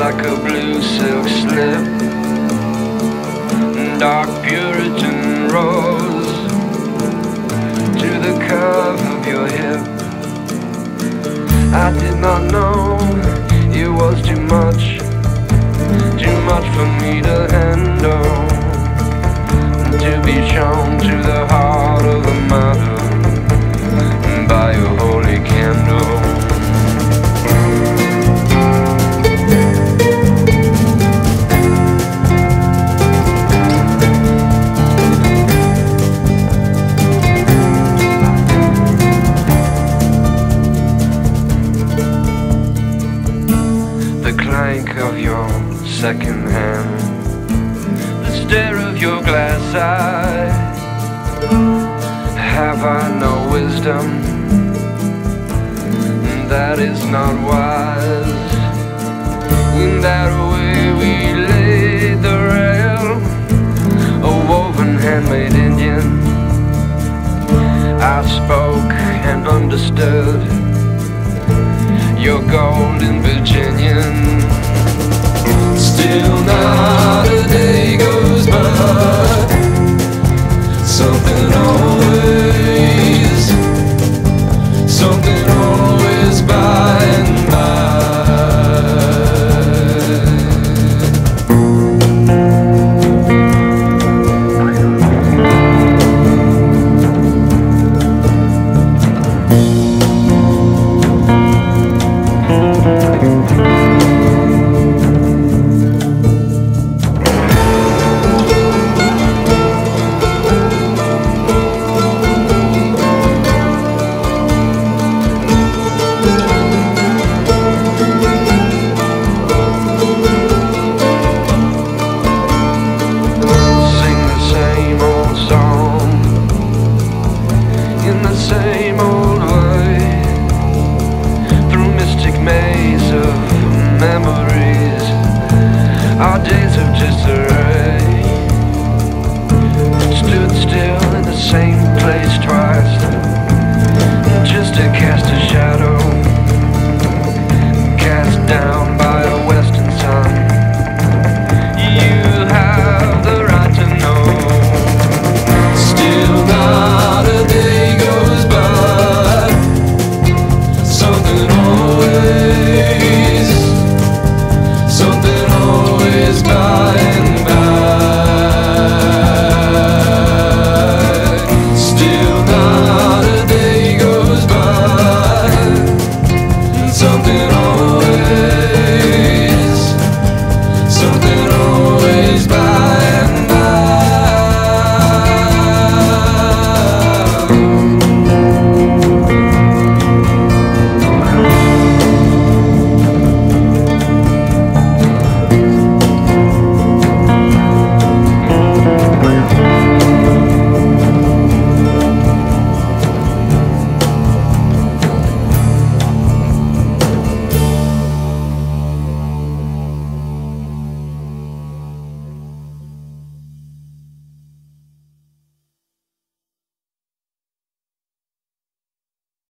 like a blue silk slip Dark Puritan rose To the curve of your hip I did not know it was too much Too much for me to handle. second hand The stare of your glass eye. Have I no wisdom? That is not wise. In that way we laid the rail. A woven handmade Indian. I spoke and understood. Your golden Virginian. days have just